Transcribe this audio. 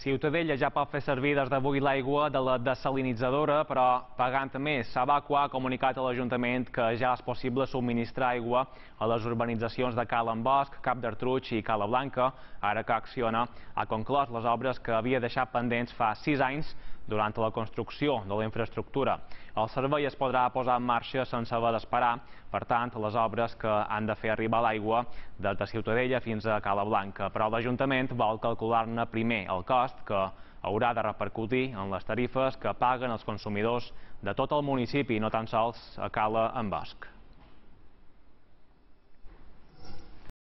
Ciutadella ja pot fer servir des d'avui l'aigua de la desalinitzadora, però pagant més. Sabacua ha comunicat a l'Ajuntament que ja és possible subministrar aigua a les urbanitzacions de Cal en Bosc, Cap d'Artruig i Cala Blanca, ara que Acciona ha conclòs les obres que havia deixat pendents fa sis anys durant la construcció de la infraestructura. El servei es podrà posar en marxa sense haver d'esperar, per tant, les obres que han de fer arribar l'aigua des de Ciutadella fins a Cala Blanca. Però l'Ajuntament vol calcular-ne primer el cost que haurà de repercutir en les tarifes que paguen els consumidors de tot el municipi, no tan sols a Cala en Bosc.